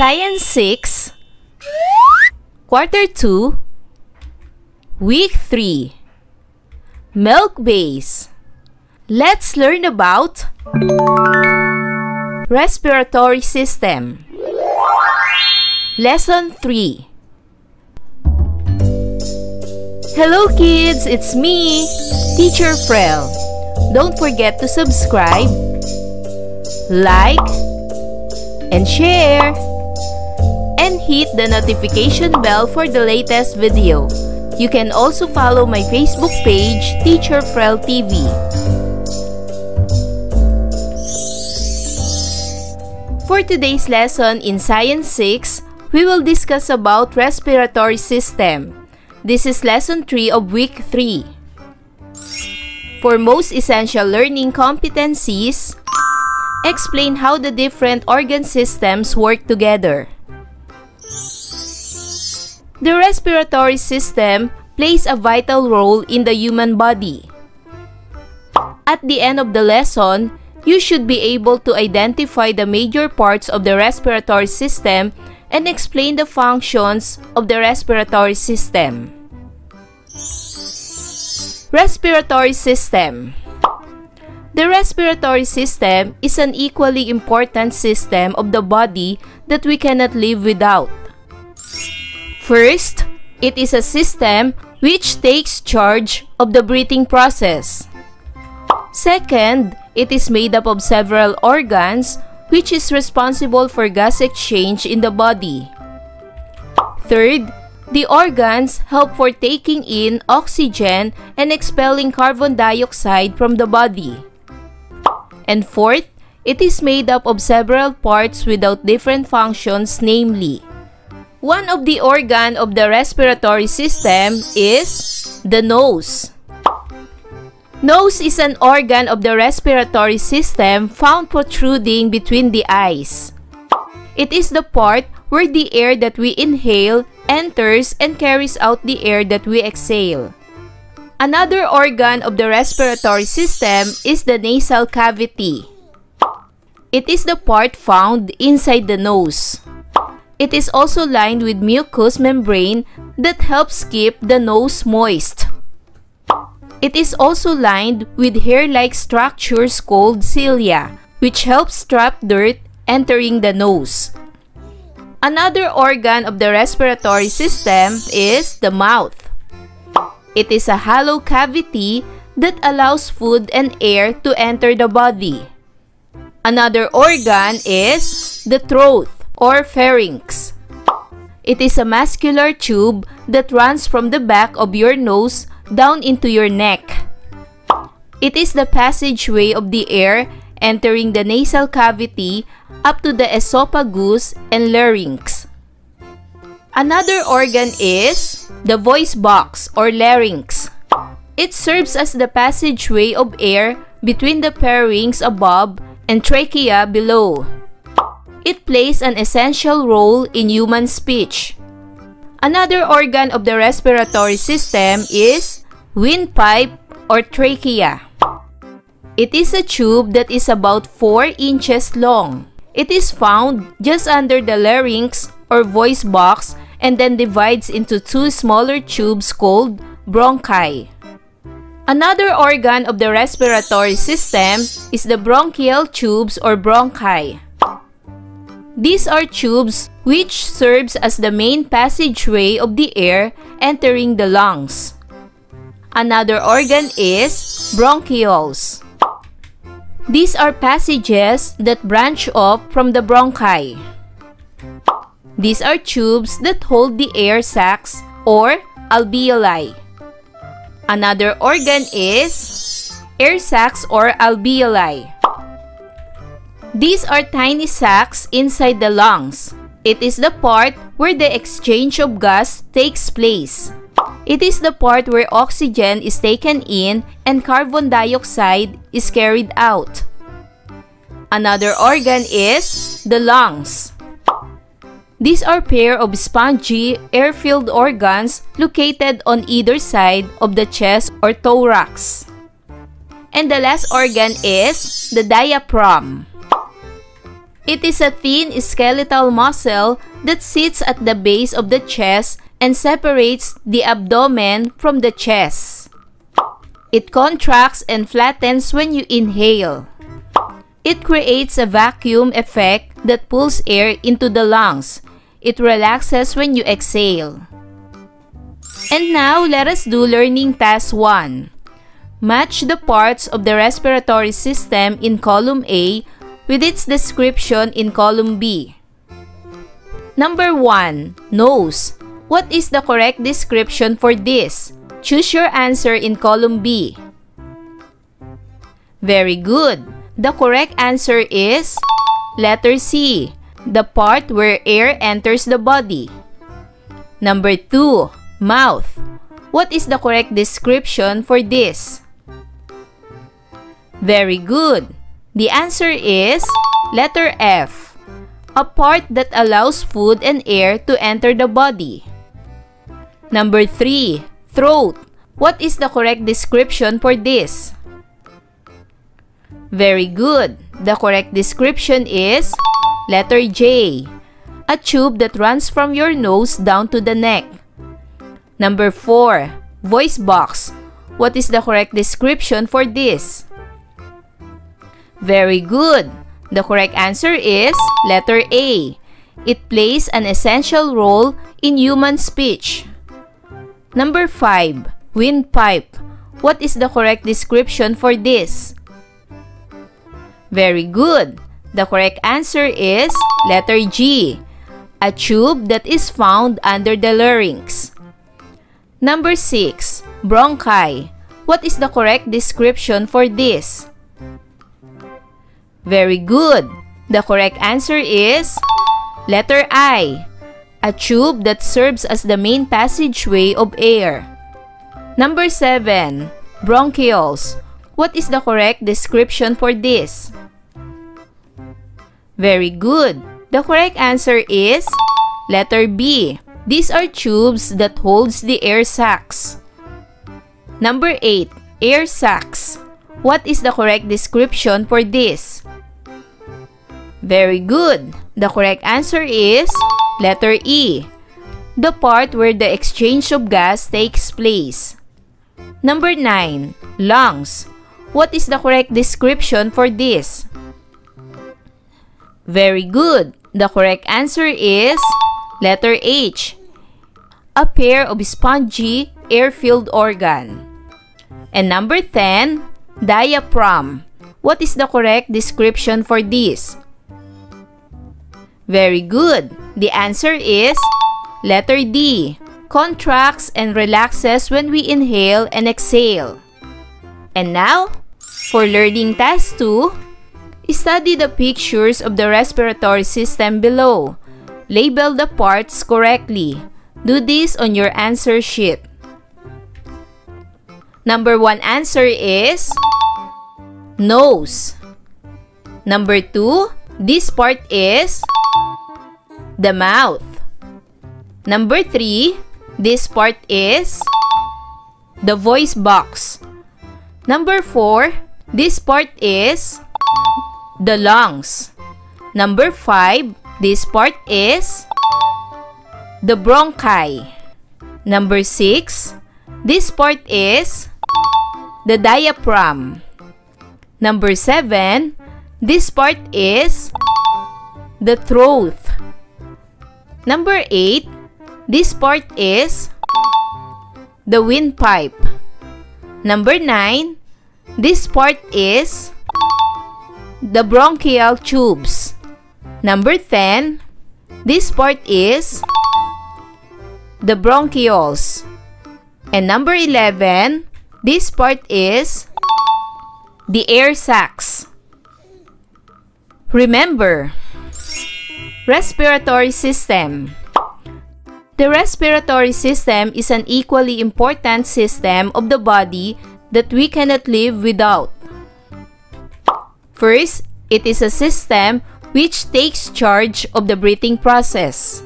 Science 6, Quarter 2, Week 3, MELC-Based. Let's learn about Respiratory System. Lesson 3 Hello kids, it's me, Teacher Frell. Don't forget to subscribe, like, and share. Hit the notification bell for the latest video. You can also follow my Facebook page, Teacher Frell TV. For today's lesson in Science 6, we will discuss about respiratory system. This is lesson 3 of week 3. For most essential learning competencies, explain how the different organ systems work together. The respiratory system plays a vital role in the human body. At the end of the lesson, you should be able to identify the major parts of the respiratory system and explain the functions of the respiratory system. Respiratory system the respiratory system is an equally important system of the body that we cannot live without. First, it is a system which takes charge of the breathing process. Second, it is made up of several organs which is responsible for gas exchange in the body. Third, the organs help for taking in oxygen and expelling carbon dioxide from the body. And fourth, it is made up of several parts without different functions, namely, one of the organ of the respiratory system is the nose. Nose is an organ of the respiratory system found protruding between the eyes. It is the part where the air that we inhale enters and carries out the air that we exhale. Another organ of the respiratory system is the nasal cavity. It is the part found inside the nose. It is also lined with mucous membrane that helps keep the nose moist. It is also lined with hair-like structures called cilia, which helps trap dirt entering the nose. Another organ of the respiratory system is the mouth. It is a hollow cavity that allows food and air to enter the body. Another organ is the throat or pharynx. It is a muscular tube that runs from the back of your nose down into your neck. It is the passageway of the air entering the nasal cavity up to the esophagus and larynx. Another organ is the voice box or larynx. It serves as the passageway of air between the pharynx above and trachea below. It plays an essential role in human speech. Another organ of the respiratory system is windpipe or trachea. It is a tube that is about 4 inches long. It is found just under the larynx or voice box and then divides into two smaller tubes called bronchi. Another organ of the respiratory system is the bronchial tubes or bronchi. These are tubes which serves as the main passageway of the air entering the lungs. Another organ is bronchioles. These are passages that branch off from the bronchi. These are tubes that hold the air sacs or alveoli. Another organ is air sacs or alveoli. These are tiny sacs inside the lungs. It is the part where the exchange of gas takes place. It is the part where oxygen is taken in and carbon dioxide is carried out. Another organ is the lungs. These are pair of spongy, air-filled organs located on either side of the chest or thorax. And the last organ is the diaphragm. It is a thin skeletal muscle that sits at the base of the chest and separates the abdomen from the chest. It contracts and flattens when you inhale. It creates a vacuum effect that pulls air into the lungs. It relaxes when you exhale. And now, let us do learning task 1. Match the parts of the respiratory system in column A with its description in column B. Number 1. Nose. What is the correct description for this? Choose your answer in column B. Very good. The correct answer is letter C, the part where air enters the body. Number 2. Mouth. What is the correct description for this? Very good. The answer is letter F, a part that allows food and air to enter the body. Number 3. Throat. What is the correct description for this? Very good. The correct description is letter J, a tube that runs from your nose down to the neck. Number 4. Voice box. What is the correct description for this? Very good. The correct answer is letter A. It plays an essential role in human speech. Number 5. Windpipe. What is the correct description for this? Very good. The correct answer is letter G. A tube that is found under the larynx. Number 6. Bronchi. What is the correct description for this? Very good. The correct answer is letter I, a tube that serves as the main passageway of air. Number 7. Bronchioles. What is the correct description for this? Very good. The correct answer is letter B. These are tubes that holds the air sacs. Number 8. Air sacs. What is the correct description for this? Very good. The correct answer is letter E, the part where the exchange of gas takes place. Number 9. Lungs. What is the correct description for this? Very good. The correct answer is letter H, a pair of spongy air-filled organ. And number 10, diaphragm. What is the correct description for this? Very good. The answer is letter D. Contracts and relaxes when we inhale and exhale. And now, for learning task 2, study the pictures of the respiratory system below. Label the parts correctly. Do this on your answer sheet. Number 1 answer is nose. Number 2, this part is the mouth. Number 3, this part is the voice box. Number 4, this part is the lungs. Number 5, this part is the bronchi. Number 6, this part is the diaphragm. Number 7, this part is the throat. Number 8, this part is the windpipe. Number 9, this part is the bronchial tubes. Number 10, this part is the bronchioles. And number 11, this part is the air sacs. Remember, Respiratory system. The respiratory system is an equally important system of the body that we cannot live without. First, it is a system which takes charge of the breathing process.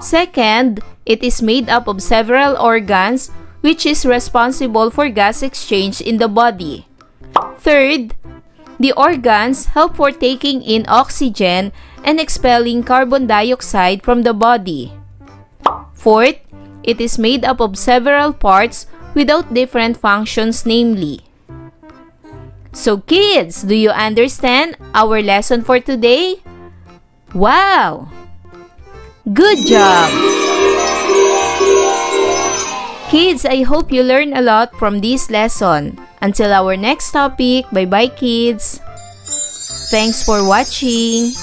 Second, it is made up of several organs which is responsible for gas exchange in the body. Third, The organs help for taking in oxygen and expelling carbon dioxide from the body. Fourth, it is made up of several parts without different functions namely. So kids, do you understand our lesson for today? Wow! Good job! Kids, I hope you learn a lot from this lesson. Until our next topic, bye-bye kids! Thanks for watching!